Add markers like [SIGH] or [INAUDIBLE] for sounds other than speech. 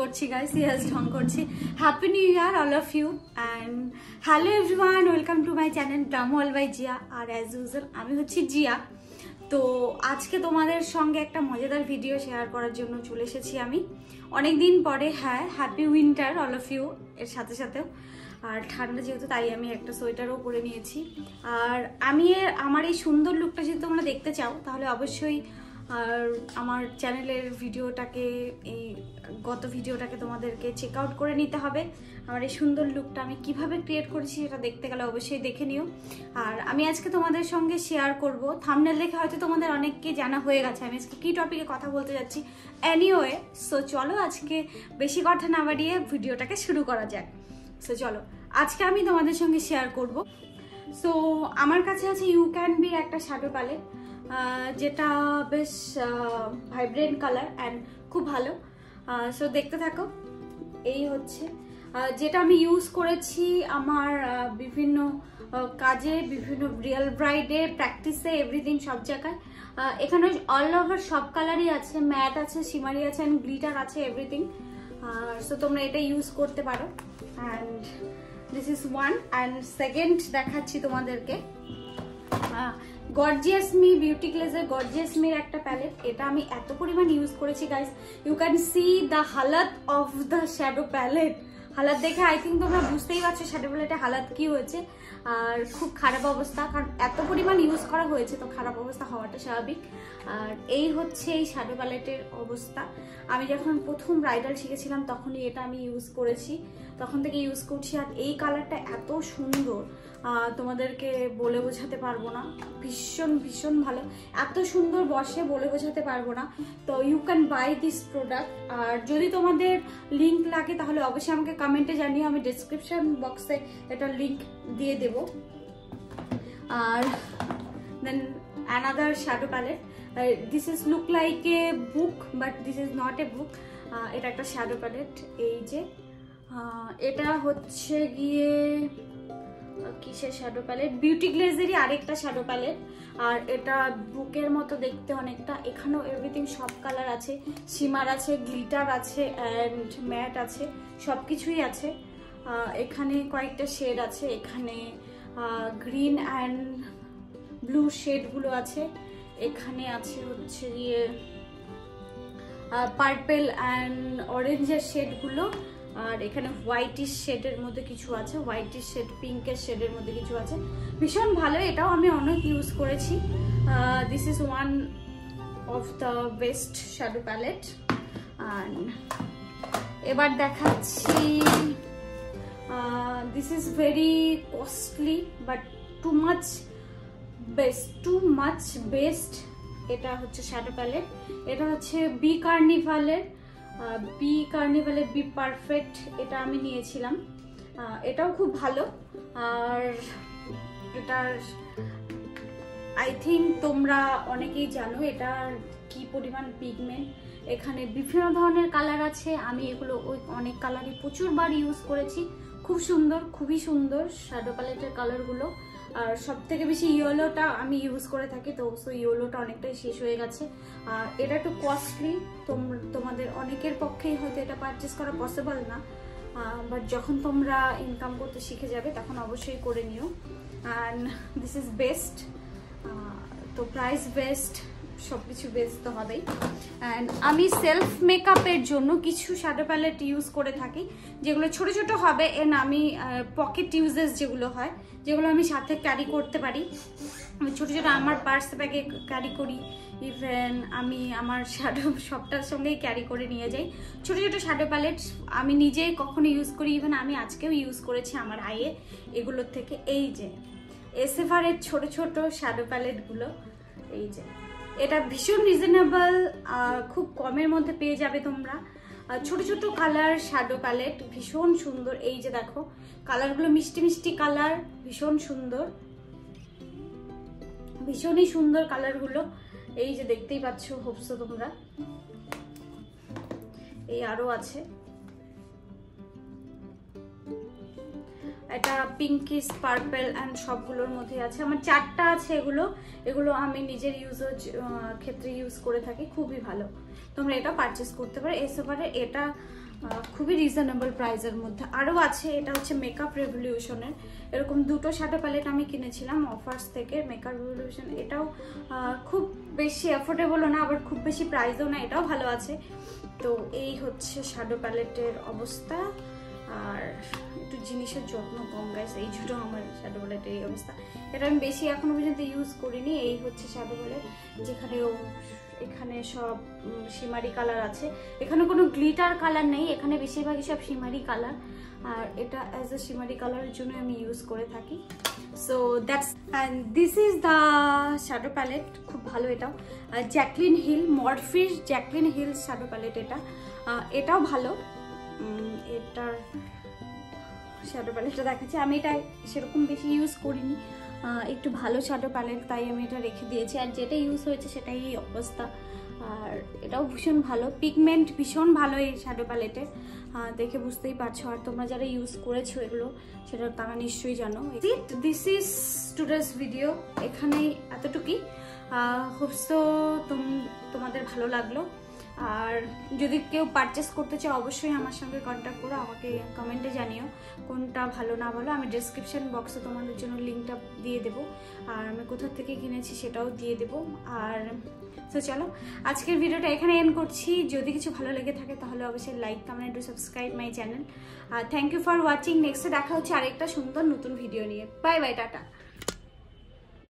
করছি গাইস ইয়াস ঢং করছি। Happy new year all of you and hello everyone welcome to my channel ড্রামওয়াল by Zia আর as usual আমি হচ্ছি জিয়া। তো আজকে তোমাদের সঙ্গে একটা মজাদার ভিডিও শেয়ার করার জন্য চলে এসেছি আমি। অনেক দিন পরে হ্যাঁ happy winter all of you এর সাথে সাথেও। আর ঠান্ডা যেহেতু, তাই আমি একটা সোয়েটারও পরে নিয়েছি। আর আমি আমার এই সুন্দর লুকটা যদি তোমরা দেখতে চাও, তাহলে অবশ্যই আর আমার চ্যানেলের ভিডিওটাকে, এই গত ভিডিওটাকে তোমাদেরকে চেক আউট করে নিতে হবে। আমার এই সুন্দর লুকটা আমি কীভাবে ক্রিয়েট করেছি সেটা দেখতে গেলে অবশ্যই দেখে নিও। আর আমি আজকে তোমাদের সঙ্গে শেয়ার করব। থামনেল দেখে হয়তো তোমাদের অনেককে জানা হয়ে গেছে। আমি আজকে কী টপিকে কথা বলতে যাচ্ছি? অ্যানিওয়ে সো চলো আজকে বেশি কথা না বাড়িয়ে ভিডিওটাকে শুরু করা যাক। সো চলো, আজকে আমি তোমাদের সঙ্গে শেয়ার করব। সো আমার কাছে আছে ইউ ক্যান বি একটা শ্যাডো প্যালেট যেটা বেশ ভাইব্রেন্ট কালার অ্যান্ড খুব ভালো। সো দেখতে থাকো। এই হচ্ছে। যেটা আমি ইউজ করেছি আমার বিভিন্ন কাজে, বিভিন্ন রিয়েল ব্রাইডে প্র্যাকটিসে এভরিথিং সব জায়গায়। এখানে অল ওভার সব কালারই আছে। ম্যাট আছে সিমারি আছে অ্যান্ড গ্লিটার আছে এভরিথিং সো তোমরা এটা ইউজ করতে পারো। And this is one and second দেখাচ্ছি তোমাদেরকে। গর্জিয়াস মি বিউটি ক্লেজের গর্জিয়াস মির একটা প্যালেট এটা আমি এত পরিমাণ ইউজ করেছি guys you can see the হালাত অফ দ্য শ্যাডো প্যালেট হালাত দেখে আই থিঙ্ক তোমরা বুঝতেই পারছ প্যালেটের হালাত কি হয়েছে। আর খুব খারাপ অবস্থা, কারণ এত পরিমাণ ইউজ করা হয়েছে, তো খারাপ অবস্থা হওয়াটা স্বাভাবিক। আর এই হচ্ছে এই শ্যাডো প্যালেটের অবস্থা। আমি যখন প্রথম ব্রাইডাল শিখেছিলাম, তখনই এটা আমি ইউজ করেছি। তখন থেকে ইউজ করছি, আর এই কালারটা এত সুন্দর তোমাদেরকে বলে বোঝাতে পারব না। ভীষণ ভীষণ ভালো। এত সুন্দর বসে বলে বোঝাতে পারব না। তো you can buy this product আর যদি তোমাদের লিঙ্ক লাগে, তাহলে অবশ্যই আমাকে কমেন্টে জানিও, আমি ডিসক্রিপশন বক্সে এটা লিঙ্ক দিয়ে দেব। আর then another shadow palette this is look like a book but this is not a book এটা একটা শ্যাডো প্যালেট এই যে এটা হচ্ছে গিয়ে কিসের শ্যাডো প্যালেট বিউটি গ্লেজেরই আরেকটা শ্যাডো প্যালেট আর এটা বুকের মতো দেখতে অনেকটা। এখানেও এভরিথিং সব কালার আছে। সিমার আছে গ্লিটার আছে অ্যান্ড ম্যাট আছে। সব কিছুই আছে এখানে কয়েকটা শেড আছে। এখানে গ্রিন অ্যান্ড ব্লু শেডগুলো আছে। এখানে আছে হচ্ছে গিয়ে পার্পেল অ্যান্ড অরেঞ্জের শেডগুলো আর এখানে হোয়াইটিশ শেডের মধ্যে কিছু আছে হোয়াইটিশ শেড পিঙ্কের শেডের মধ্যে কিছু আছে। ভীষণ ভালো, এটাও আমি অনেক ইউজ করেছি। This is one of the best shadow palette এবার দেখাচ্ছি this is very costly but too much best too much best এটা হচ্ছে শ্যাডো প্যালেট এটা হচ্ছে বি কার্নিভালের বি কার্নিভালের বি পারফেক্ট এটা আমি নিয়েছিলাম। এটাও খুব ভালো। আর এটার আই থিঙ্ক তোমরা অনেকেই জানো এটার কি পরিমাণ পিগমেন্ট এখানে বিভিন্ন ধরনের কালার আছে। আমি এগুলো ওই অনেক কালারই প্রচুরবার ইউজ করেছি। খুব সুন্দর, খুবই সুন্দর শ্যাডো প্যালেটের কালারগুলো আর সব থেকে বেশি ইয়োলোটা আমি ইউজ করে থাকি, তো সো ইয়োলোটা অনেকটাই শেষ হয়ে গেছে। আর এটা একটু কস্টলি তোমাদের অনেকের পক্ষেই হয়তো এটা পারচেস করা পসিবল না। বাট যখন তোমরা ইনকাম করতে শিখে যাবে, তখন অবশ্যই করে নিও। অ্যান্ড দিস ইজ বেস্ট তো প্রাইস বেস্ট সব কিছু তো হবেই। অ্যান্ড আমি সেলফ মেকআপের জন্য কিছু শ্যাডো প্যালেট ইউজ করে থাকি, যেগুলো ছোট ছোট হবে এন আমি পকেট ইউজেস যেগুলো হয়, যেগুলো আমি সাথে ক্যারি করতে পারি। আমি ছোট ছোট আমার পার্স ব্যাগে ক্যারি করি ইভেন আমি আমার শ্যাডো [LAUGHS] সবটার সঙ্গেই ক্যারি করে নিয়ে যাই। ছোট ছোট শ্যাডো প্যালেট আমি নিজে কখনো ইউজ করি ইভেন আমি আজকেও ইউজ করেছি আমার আইয়ে। এগুলোর থেকে এই যে এসএফআরের ছোট ছোট শ্যাডো প্যালেটগুলো এই যে। এটা ভীষণ রিজনেবল খুব কমের মধ্যে পেয়ে যাবে তোমরা। ছোট ছোট কালার শ্যাডো প্যালেট ভীষণ সুন্দর। এই যে দেখো কালারগুলো মিষ্টি মিষ্টি কালার ভীষণ সুন্দর। ভীষণই সুন্দর কালারগুলো এই যে দেখতেই পাচ্ছ হোপসো তোমরা। এই আরও আছে। এটা পিঙ্কিস পার্পেল অ্যান্ড সবগুলোর মধ্যে আছে। আমার চারটা আছে এগুলো। এগুলো আমি নিজের ইউজের ক্ষেত্রে ইউজ করে থাকি। খুবই ভালো। তোমরা এটা পারচেস করতে পারো। এসে পারে এটা খুবই রিজনেবল প্রাইসের মধ্যে। আরও আছে, এটা হচ্ছে মেকআপ রেভলিউশনের এরকম দুটো শ্যাডো প্যালেট আমি কিনেছিলাম অফার্স থেকে মেকআপ রেভলিউশন এটাও খুব বেশি অ্যাফোর্ডেবলও না, আবার খুব বেশি প্রাইসও না, এটাও ভালো আছে। তো এই হচ্ছে শ্যাডো প্যালেটের অবস্থা। আর একটু জিনিসের যত্ন কম গাইছে এই জন্য আমার শ্যাডো প্যালেটের এই অবস্থা। এটা আমি বেশি এখনও পর্যন্ত ইউজ করিনি। এই হচ্ছে শ্যাডো প্যালেট যেখানেও এখানে সব সিমারি কালার আছে। এখানে কোনো গ্লিটার কালার নেই। এখানে বেশিরভাগই সব সিমারি কালার আর এটা অ্যাজ এ সিমারি কালারের জন্য আমি ইউজ করে থাকি। So that's and this is the shadow palette খুব ভালো এটাও। Jaclyn Hill Morphe's Jaclyn Hill shadow palette এটা। এটাও ভালো। এটার শ্যাডো প্যালেটটা দেখাচ্ছি। আমি এটা সেরকম বেশি ইউজ করিনি। একটু ভালো শ্যাডো প্যালেট তাই আমি এটা রেখে দিয়েছি। আর যেটা ইউজ হয়েছে সেটাই এই অবস্থা। আর এটাও ভীষণ ভালো। পিগমেন্ট ভীষণ ভালো এই শ্যাডো প্যালেটের দেখে বুঝতেই পারছ। আর তোমরা যারা ইউজ করেছ এগুলো, সেটা তারা নিশ্চয়ই জানো। দিস ইজ টুডেস ভিডিও এখানেই এতটুকুই। হোপস তো তোমাদের ভালো লাগল। আর যদি কেউ পারচেস করতে চাও অবশ্যই আমার সঙ্গে কন্ট্যাক্ট করো, আমাকে কমেন্টে জানিও। কোনটা ভালো না ভালো, আমি ডিসক্রিপশান বক্সে তোমাদের জন্য লিঙ্কটা দিয়ে দেবো। আর আমি কোথা থেকে কিনেছি সেটাও দিয়ে দেবো। আর তো চলো, আজকের ভিডিওটা এখানে এন্ড করছি। যদি কিছু ভালো লেগে থাকে, তাহলে অবশ্যই like comment to subscribe my channel R thank you for watching নেক্সটে দেখা হচ্ছে আরেকটা সুন্দর নতুন ভিডিও নিয়ে। Bye bye tata.